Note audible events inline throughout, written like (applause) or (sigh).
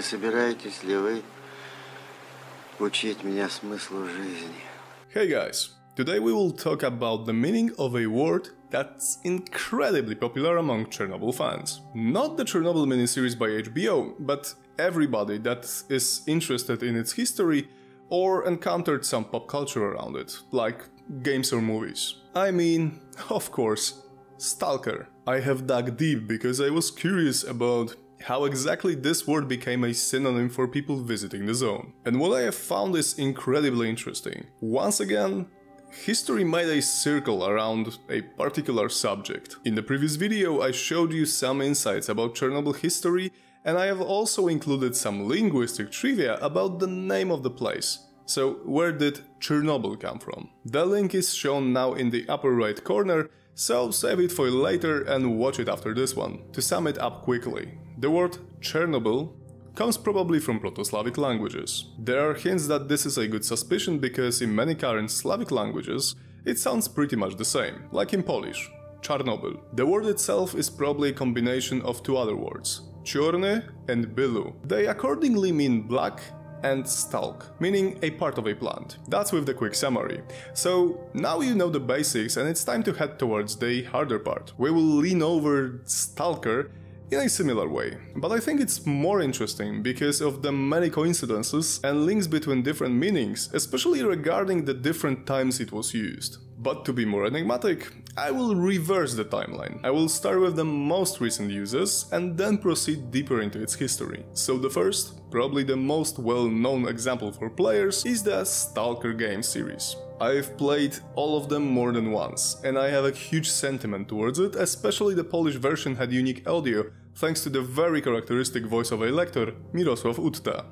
Не собираетесь ли вы учить меня смыслу жизни? Hey guys, today we will talk about the meaning of a word that's incredibly popular among Chernobyl fans. Not the Chernobyl miniseries by HBO, but everybody that is interested in its history or encountered some pop culture around it, like games or movies. I mean, of course, Stalker. I have dug deep because I was curious about how exactly this word became a synonym for people visiting the zone. And what I have found is incredibly interesting. Once again, history made a circle around a particular subject. In the previous video I showed you some insights about Chernobyl history and I have also included some linguistic trivia about the name of the place. So where did Chernobyl come from? The link is shown now in the upper right corner, so save it for later and watch it after this one. To sum it up quickly, the word Chernobyl comes probably from Proto-Slavic languages. There are hints that this is a good suspicion because in many current Slavic languages it sounds pretty much the same, like in Polish, Czarnobyl. The word itself is probably a combination of two other words, Czorny and Bilu. They accordingly mean black and stalk, meaning a part of a plant. That's with the quick summary. So now you know the basics and it's time to head towards the harder part. We will lean over stalker in a similar way. But I think it's more interesting because of the many coincidences and links between different meanings, especially regarding the different times it was used. But to be more enigmatic, I will reverse the timeline. I will start with the most recent uses and then proceed deeper into its history. So the first, probably the most well-known example for players, is the Stalker game series. I've played all of them more than once, and I have a huge sentiment towards it, especially the Polish version had unique audio, thanks to the very characteristic voice of a lector, Mirosław Utta.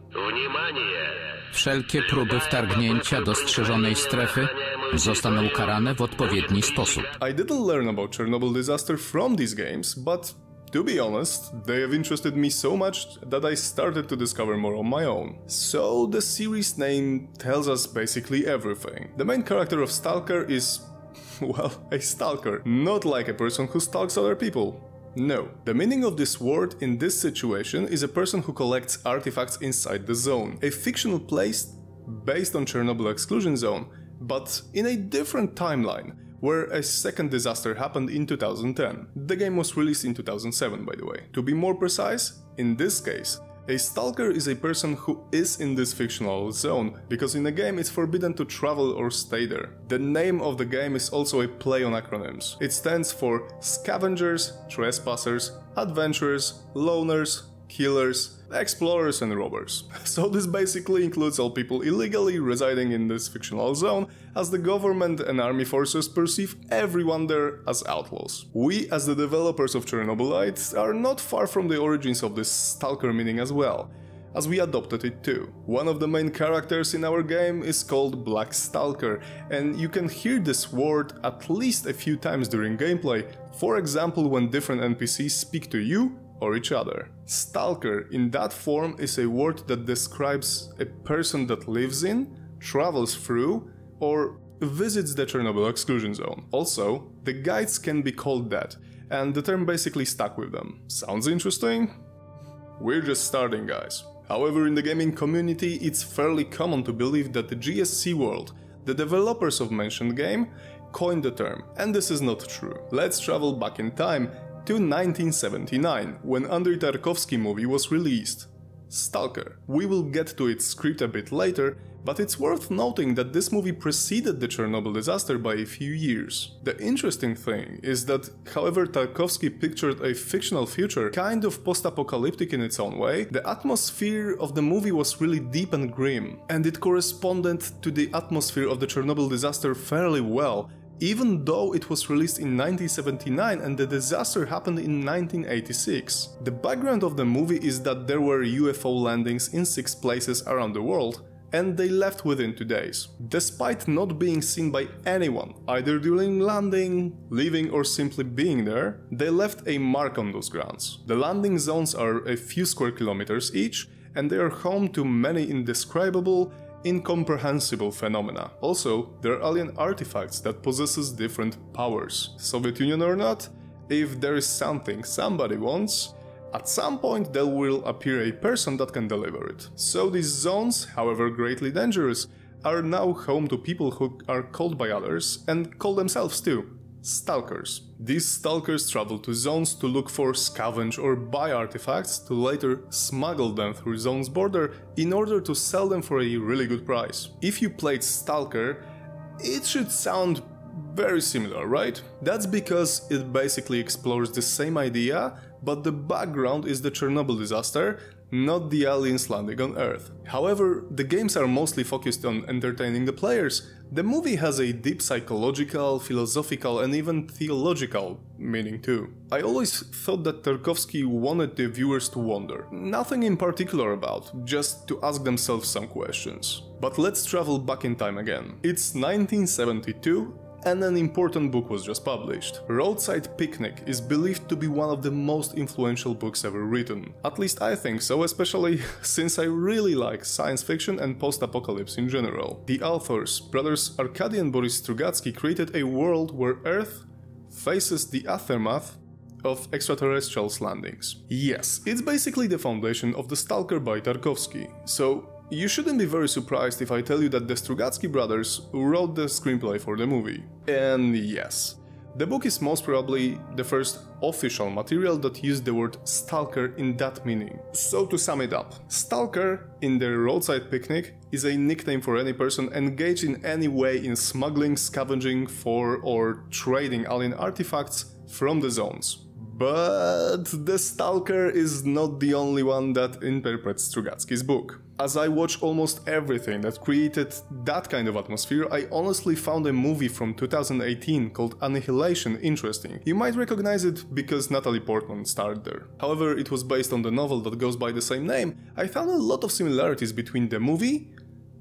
Wszelkie próby wtargnięcia do strzeżonej strefy zostaną ukarane w odpowiedni sposób. I didn't learn about Chernobyl disaster from these games, but to be honest, they have interested me so much that I started to discover more on my own. So the series name tells us basically everything. The main character of Stalker is, (laughs) well, a stalker, not like a person who stalks other people. No. The meaning of this word in this situation is a person who collects artifacts inside the zone, a fictional place based on Chernobyl exclusion zone, but in a different timeline, where a second disaster happened in 2010. The game was released in 2007 by the way. To be more precise, in this case, a stalker is a person who is in this fictional zone, because in the game it's forbidden to travel or stay there. The name of the game is also a play on acronyms. It stands for Scavengers, Trespassers, Adventurers, Loners, Killers, explorers and robbers. (laughs) So this basically includes all people illegally residing in this fictional zone, as the government and army forces perceive everyone there as outlaws. We, as the developers of Chernobylite, are not far from the origins of this stalker meaning as well as we adopted it too. One of the main characters in our game is called Black Stalker, and you can hear this word at least a few times during gameplay, for example when different NPCs speak to you or each other. Stalker in that form is a word that describes a person that lives in, travels through, or visits the Chernobyl exclusion zone. Also, the guides can be called that, and the term basically stuck with them. Sounds interesting? We're just starting, guys. However, in the gaming community, it's fairly common to believe that the GSC World, the developers of mentioned game, coined the term, and this is not true. Let's travel back in time to 1979, when Andrei Tarkovsky movie was released. Stalker. We will get to its script a bit later, but it's worth noting that this movie preceded the Chernobyl disaster by a few years. The interesting thing is that, however Tarkovsky pictured a fictional future, kind of post-apocalyptic in its own way, the atmosphere of the movie was really deep and grim, and it corresponded to the atmosphere of the Chernobyl disaster fairly well, even though it was released in 1979 and the disaster happened in 1986. The background of the movie is that there were UFO landings in six places around the world, and they left within two days. Despite not being seen by anyone, either during landing, leaving or simply being there, they left a mark on those grounds. The landing zones are a few square kilometers each, and they are home to many indescribable incomprehensible phenomena. Also, there are alien artifacts that possesses different powers. Soviet Union or not, if there is something somebody wants, At some point there will appear a person that can deliver it. So these zones, however greatly dangerous, are now home to people who are called by others and call themselves too. Stalkers. These stalkers travel to zones to look for, scavenge or buy artifacts to later smuggle them through zone's border in order to sell them for a really good price. If you played Stalker, it should sound very similar, right? That's because it basically explores the same idea, but the background is the Chernobyl disaster, not the aliens landing on Earth. However, the games are mostly focused on entertaining the players. The movie has a deep psychological, philosophical, and even theological meaning too. I always thought that Tarkovsky wanted the viewers to wonder. Nothing in particular about, just to ask themselves some questions. But let's travel back in time again. It's 1972 and an important book was just published. Roadside Picnic is believed to be one of the most influential books ever written. At least I think so, especially (laughs) since I really like science fiction and post-apocalypse in general. The authors, brothers Arkady and Boris Strugatsky, created a world where Earth faces the aftermath of extraterrestrials landings. Yes, it's basically the foundation of the Stalker by Tarkovsky, so you shouldn't be very surprised if I tell you that the Strugatsky brothers wrote the screenplay for the movie. And yes, the book is most probably the first official material that used the word stalker in that meaning. So to sum it up, stalker in the roadside picnic is a nickname for any person engaged in any way in smuggling, scavenging for or trading alien artifacts from the zones. But the Stalker is not the only one that interprets Strugatsky's book. As I watch almost everything that created that kind of atmosphere, I honestly found a movie from 2018 called Annihilation interesting. You might recognize it because Natalie Portman starred there. However, it was based on the novel that goes by the same name. I found a lot of similarities between the movie,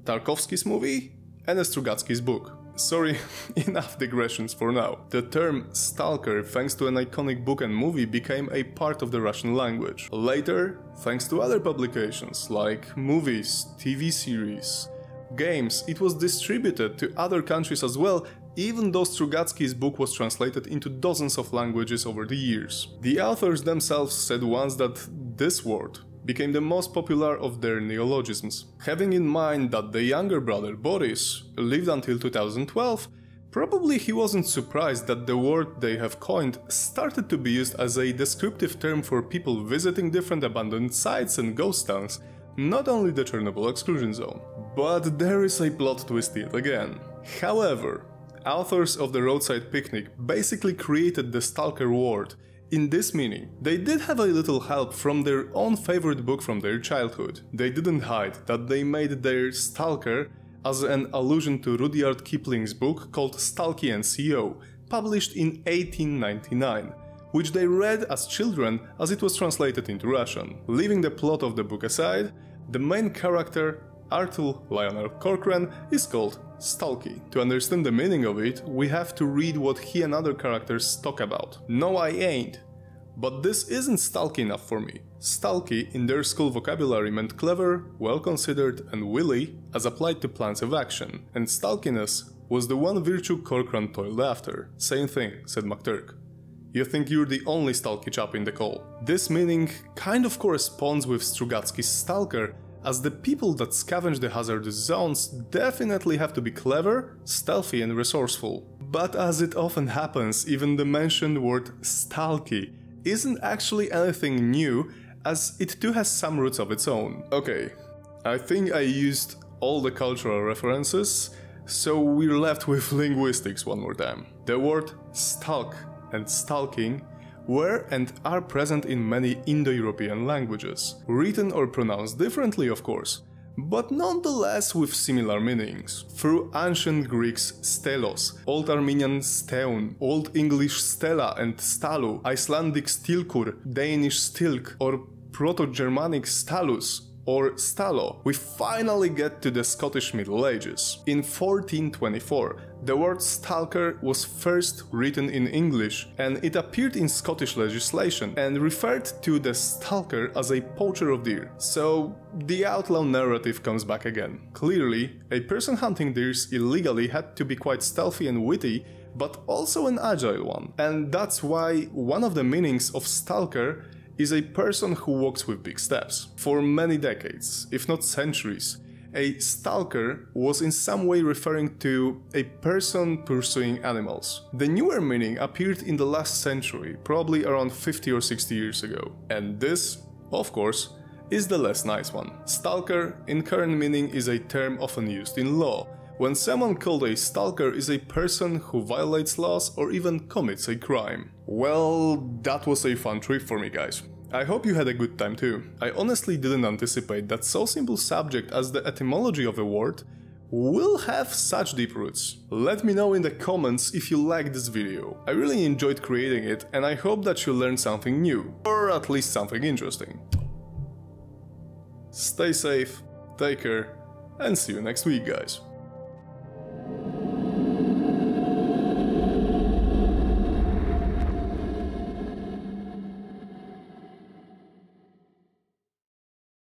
Tarkovsky's movie, and Strugatsky's book. Sorry, (laughs) enough digressions for now. The term stalker, thanks to an iconic book and movie, became a part of the Russian language. Later, thanks to other publications like movies, TV series, games, it was distributed to other countries as well, even though Strugatsky's book was translated into dozens of languages over the years. The authors themselves said once that this word, became the most popular of their neologisms. Having in mind that the younger brother Boris lived until 2012, probably he wasn't surprised that the word they have coined started to be used as a descriptive term for people visiting different abandoned sites and ghost towns, not only the Chernobyl exclusion zone. But there is a plot twist yet again. However, authors of the Roadside Picnic basically created the Stalker word in this meaning, they did have a little help from their own favorite book from their childhood. They didn't hide that they made their Stalker as an allusion to Rudyard Kipling's book called Stalky and CO, published in 1899, which they read as children as it was translated into Russian. Leaving the plot of the book aside, the main character, Arthur Lionel Corcoran, is called Stalky. To understand the meaning of it, we have to read what he and other characters talk about. No, I ain't. But this isn't stalky enough for me. Stalky in their school vocabulary meant clever, well considered, and willy as applied to plans of action, and stalkiness was the one virtue Corcoran toiled after. Same thing, said McTurk. You think you're the only stalky chap in the call. This meaning kind of corresponds with Strugatsky's stalker, as the people that scavenge the hazardous zones definitely have to be clever, stealthy and resourceful. But as it often happens, even the mentioned word stalky isn't actually anything new, as it too has some roots of its own. Okay, I think I used all the cultural references, so we're left with (laughs) linguistics one more time. The word stalk and stalking were and are present in many Indo-European languages, written or pronounced differently of course, but nonetheless with similar meanings. Through ancient Greeks stelos, Old Armenian steun, Old English stela and stalu, Icelandic stilkur, Danish stilk, or Proto-Germanic stalus, or Stalo, we finally get to the Scottish Middle Ages. In 1424, the word stalker was first written in English and it appeared in Scottish legislation and referred to the stalker as a poacher of deer. So the outlaw narrative comes back again. Clearly, a person hunting deers illegally had to be quite stealthy and witty, but also an agile one. And that's why one of the meanings of stalker is a person who walks with big steps. For many decades, if not centuries, a stalker was in some way referring to a person pursuing animals. The newer meaning appeared in the last century, probably around 50 or 60 years ago. And this, of course, is the less nice one. Stalker, in current meaning, is a term often used in law, when someone called a stalker is a person who violates laws or even commits a crime. Well, that was a fun trip for me guys. I hope you had a good time too. I honestly didn't anticipate that so simple subject as the etymology of a word will have such deep roots. Let me know in the comments if you liked this video. I really enjoyed creating it and I hope that you learned something new, or at least something interesting. Stay safe, take care, and see you next week guys.